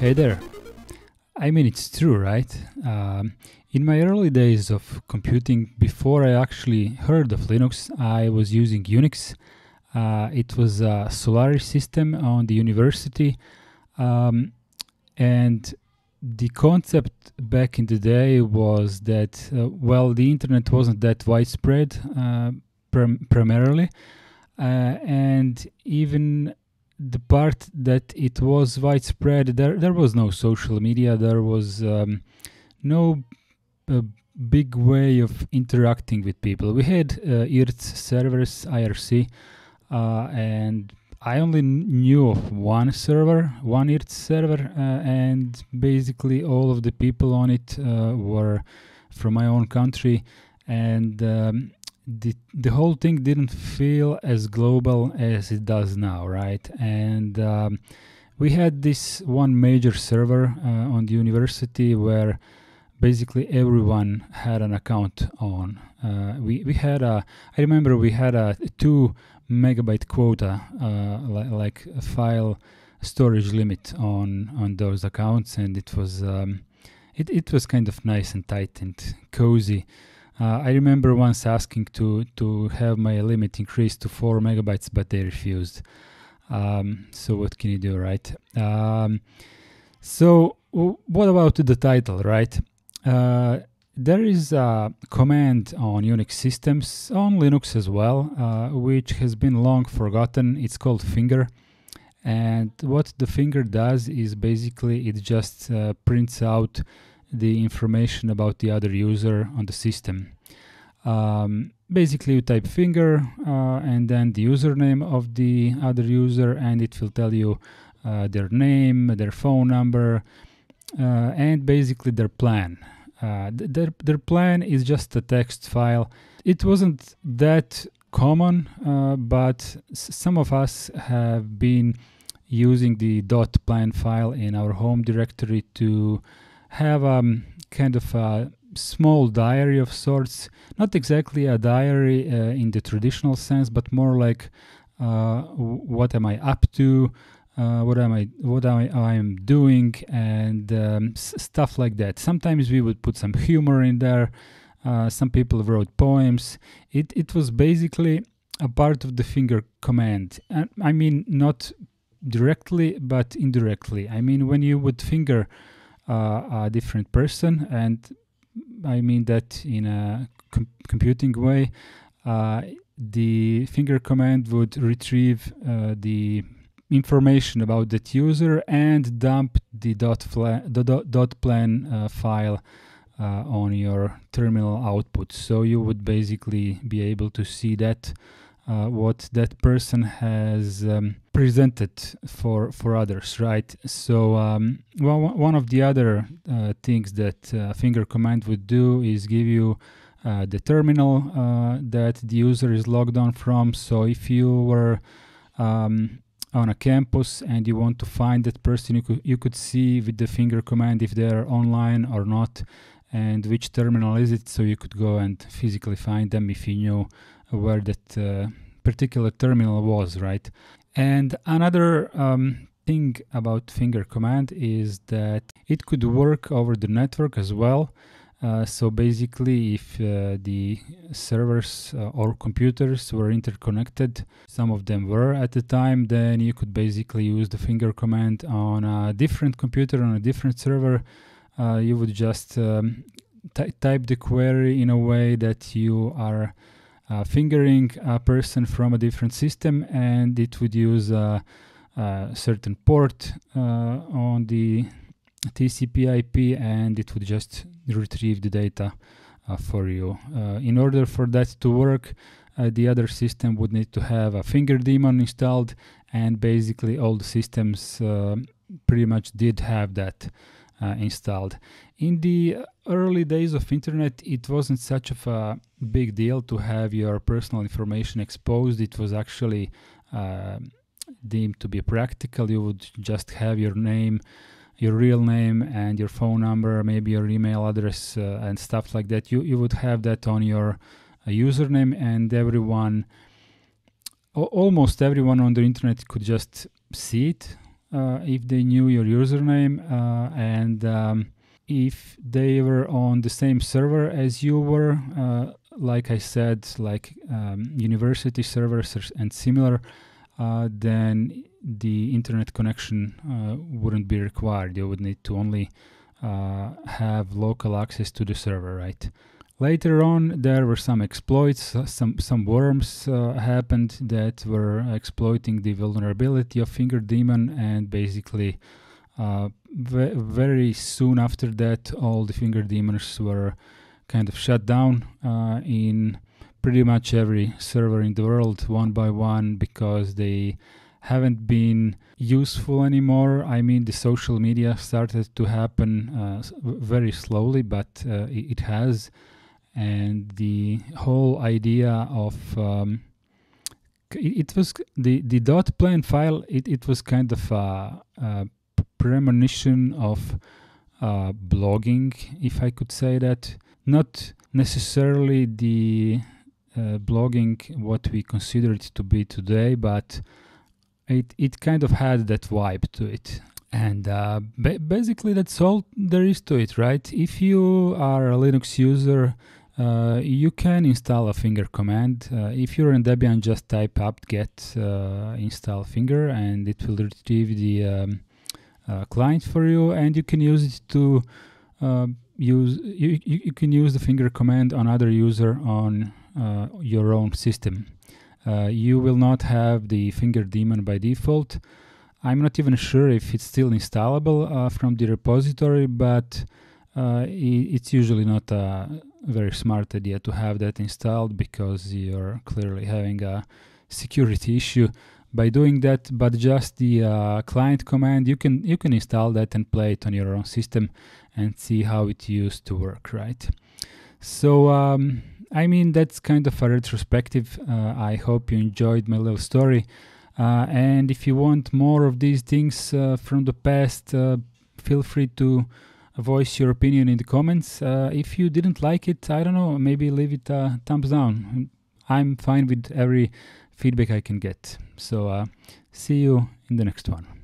Hey there. I mean, it's true, right? Um, in my early days of computing, before I actually heard of Linux, I was using Unix. Uh, it was a Solaris system on the university. Um, and the concept back in the day was that, uh, well, the internet wasn't that widespread uh, prim- primarily. Uh, and even the part that it was widespread, there there was no social media. There was um, no uh, big way of interacting with people. We had uh, IRC servers, IRC, uh, and I only knew of one server, one IRC server, uh, and basically all of the people on it uh, were from my own country, and um, the the whole thing didn't feel as global as it does now, right? And um, we had this one major server uh, on the university where basically everyone had an account on. Uh, we we had a I remember we had a two megabyte quota, uh, li- like a file storage limit on on those accounts, and it was um, it it was kind of nice and tight and cozy. Uh, I remember once asking to to have my limit increased to four megabytes, but they refused. Um, so what can you do, right? Um, so w- what about the title, right? Uh, there is a command on Unix systems, on Linux as well, uh, which has been long forgotten. It's called finger. And what the finger does is basically it just uh, prints out the information about the other user on the system. Um, basically, you type finger uh, and then the username of the other user, and it will tell you uh, their name, their phone number, uh, and basically their plan. Uh, th- their, their plan is just a text file. It wasn't that common, uh, but s- some of us have been using the dot plan file in our home directory to have um, kind of a small diary of sorts. Not exactly a diary uh, in the traditional sense, but more like uh, what am I up to, uh, what am I what I, I am doing, and um, s- stuff like that. Sometimes we would put some humor in there. Uh, some people wrote poems. It it was basically a part of the finger command. And I mean, not directly, but indirectly. I mean, when you would finger uh, a different person, and I mean that in a com- computing way, uh, the finger command would retrieve uh, the information about that user and dump the dot, dot, dot plan uh, file uh, on your terminal output. So you would basically be able to see that uh, what that person has um, presented for for others, right? So um, well, one of the other uh, things that uh, finger command would do is give you uh, the terminal that the user is logged on from. So if you were um, on a campus and you want to find that person, you could you could see with the finger command if they're online or not, and which terminal is it. So you could go and physically find them if you knew where that uh, particular terminal was, right? And another um, thing about finger command is that it could work over the network as well. Uh, so basically, if uh, the servers uh, or computers were interconnected, some of them were at the time, then you could basically use the finger command on a different computer on a different server. Uh, you would just um, ty- type the query in a way that you are uh, fingering a person from a different system, and it would use a, certain port on the TCP/IP, and it would just retrieve the data uh, for you. Uh, in order for that to work, uh, the other system would need to have a finger daemon installed, and basically all the systems uh, pretty much did have that uh, installed. In the early days of internet, it wasn't such of a big deal to have your personal information exposed. It was actually uh, deemed to be practical. You would just have your name, your real name and your phone number, maybe your email address uh, and stuff like that. You you would have that on your uh, username, and everyone, almost everyone on the internet could just see it uh, if they knew your username uh, and. Um, if they were on the same server as you were, uh, like I said, like um, university servers and similar, uh, then the internet connection uh, wouldn't be required. You would need to only uh, have local access to the server, right? Later on, there were some exploits, uh, some some worms uh, happened that were exploiting the vulnerability of Finger Daemon, and basically, uh, ve- very soon after that, all the Finger daemons were kind of shut down in pretty much every server in the world one by one because they haven't been useful anymore. I mean, the social media started to happen uh, very slowly, but uh, it, has. And the whole idea of um, it, was the the dot plan file. It, it was kind of a, a premonition of uh, blogging, if I could say that. Not necessarily the blogging what we consider it to be today, but it it kind of had that vibe to it. And uh, ba- basically, that's all there is to it, right? If you are a Linux user, uh, you can install a finger command. Uh, if you're in Debian, just type apt-get uh, install finger, and it will retrieve the um, uh, client for you, and you can use it to uh, use you, you can use the finger command on other user on uh, your own system. Uh, you will not have the finger daemon by default. I'm not even sure if it's still installable uh, from the repository, but it's usually not a very smart idea to have that installed because you're clearly having a security issue by doing that but just the uh, client command you can you can install that and play it on your own system and see how it used to work right so um, I mean, that's kind of a retrospective. Uh, I hope you enjoyed my little story. Uh, and if you want more of these things uh, from the past, uh, feel free to voice your opinion in the comments. Uh, if you didn't like it, I don't know, maybe leave it a thumbs down. I'm fine with every feedback I can get. So, see you in the next one.